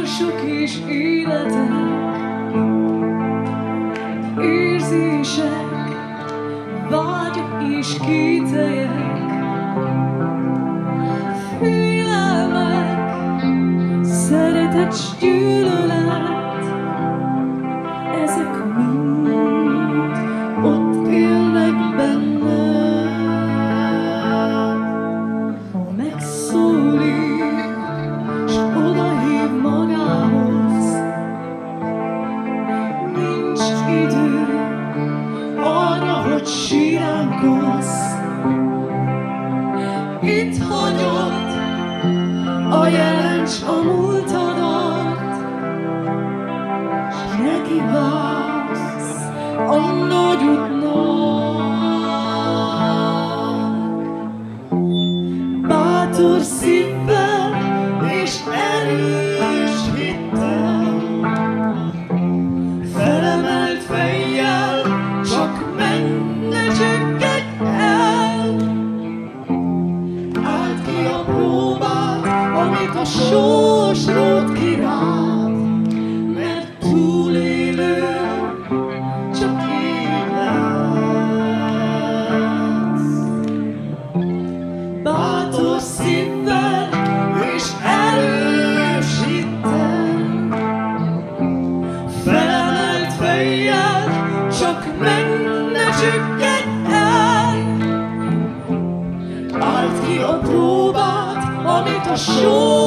sorsuk és életek, érzések, vágyak és kételjek, félelmek, szeretet, gyűlölet, ezek a síránkolsz, itt hagyott a jelen s a múltadat, s neki válsz a nagy útnak. Bátor szív sorsod ki rád, mert túlélő csak így látsz. Bátor szívvel és erős hittel, felemelt fejjel, csak meg ne el. Állt ki a próbát, amit a sor